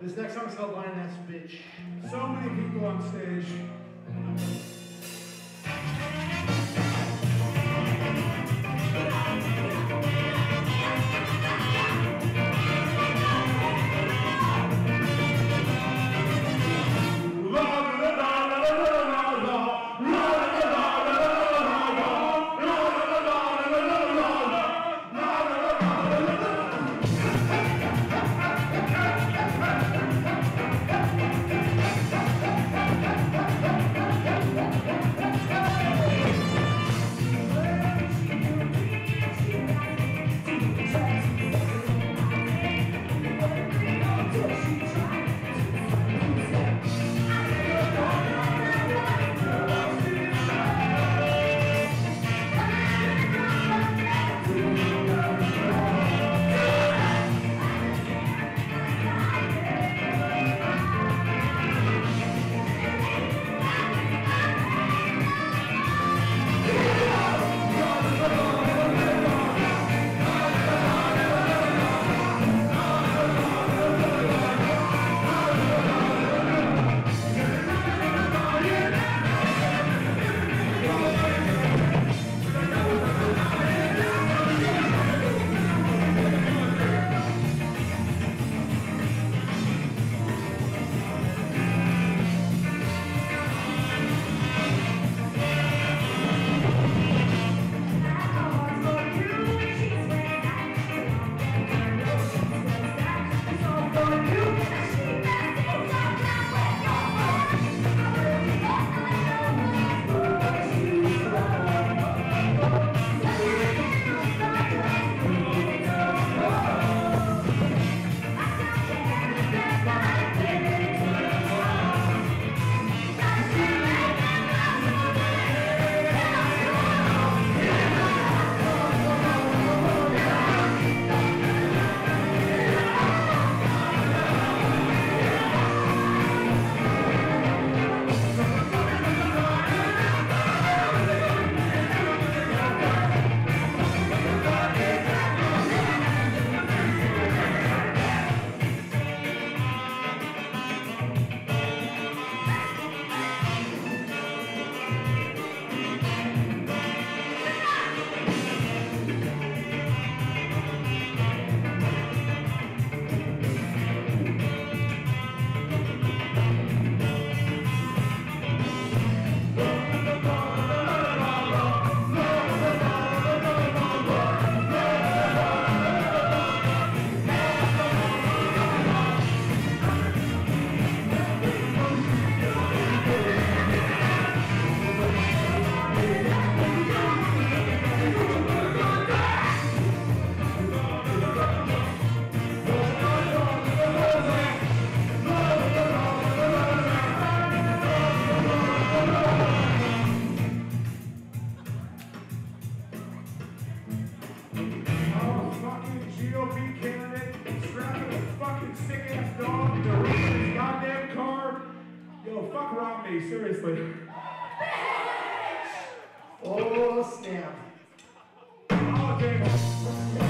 This next song is called Lyin' Ass Bitch. So many people on stage. Yo, fuck Romney, seriously. Oh, snap. Oh, Politics.